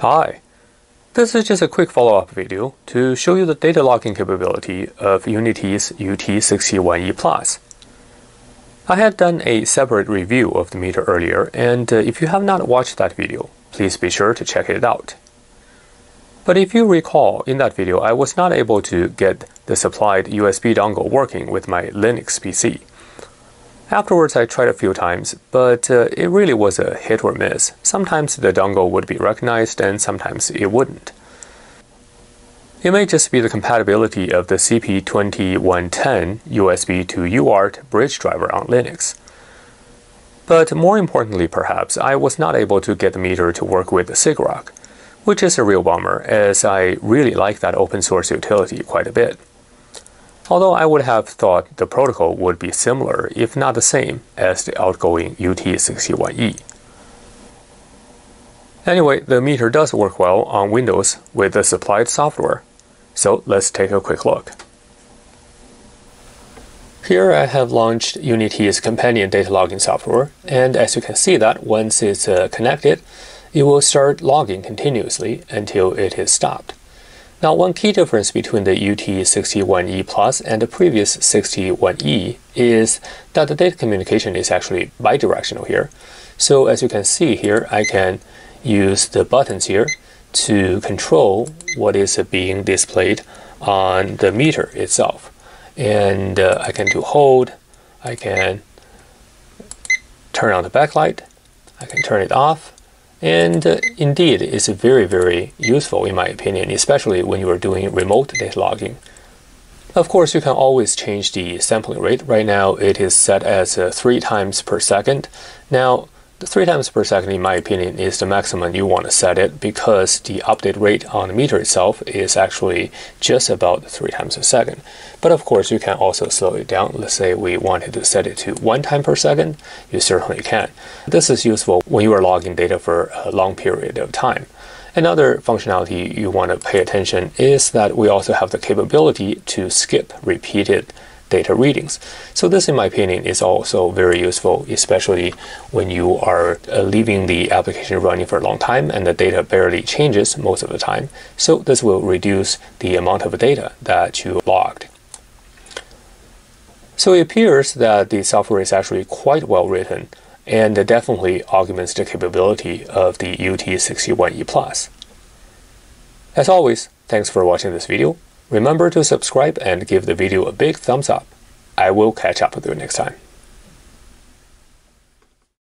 Hi, this is just a quick follow-up video to show you the data logging capability of UNI-T's UT61E Plus. I had done a separate review of the meter earlier, and uh, if you have not watched that video, please be sure to check it out. But if you recall, in that video I was not able to get the supplied USB dongle working with my Linux PC. Afterwards, I tried a few times, but uh, it really was a hit or miss. Sometimes the dongle would be recognized and sometimes it wouldn't. It may just be the compatibility of the CP2110 USB to UART bridge driver on Linux. But more importantly, perhaps, I was not able to get the meter to work with sigrok, which is a real bummer as I really like that open source utility quite a bit although I would have thought the protocol would be similar, if not the same, as the outgoing UT61E. Anyway, the meter does work well on Windows with the supplied software, so let's take a quick look. Here I have launched UNI-T's companion data logging software, and as you can see that once it's uh, connected, it will start logging continuously until it is stopped. Now, one key difference between the UT61E Plus and the previous 61E is that the data communication is actually bidirectional here. So as you can see here, I can use the buttons here to control what is being displayed on the meter itself. And uh, I can do hold, I can turn on the backlight, I can turn it off, and uh, indeed, it's very, very useful in my opinion, especially when you are doing remote data logging. Of course, you can always change the sampling rate. Right now, it is set as uh, 3 times per second. Now, the 3 times per second, in my opinion, is the maximum you want to set it because the update rate on the meter itself is actually just about 3 times a second. But of course, you can also slow it down. Let's say we wanted to set it to 1 time per second, you certainly can. This is useful when you are logging data for a long period of time. Another functionality you want to pay attention is that we also have the capability to skip repeated data readings. So this, in my opinion, is also very useful, especially when you are uh, leaving the application running for a long time and the data barely changes most of the time. So this will reduce the amount of data that you logged. So it appears that the software is actually quite well written and definitely augments the capability of the UT61E Plus. As always, thanks for watching this video. Remember to subscribe and give the video a big thumbs up. I will catch up with you next time.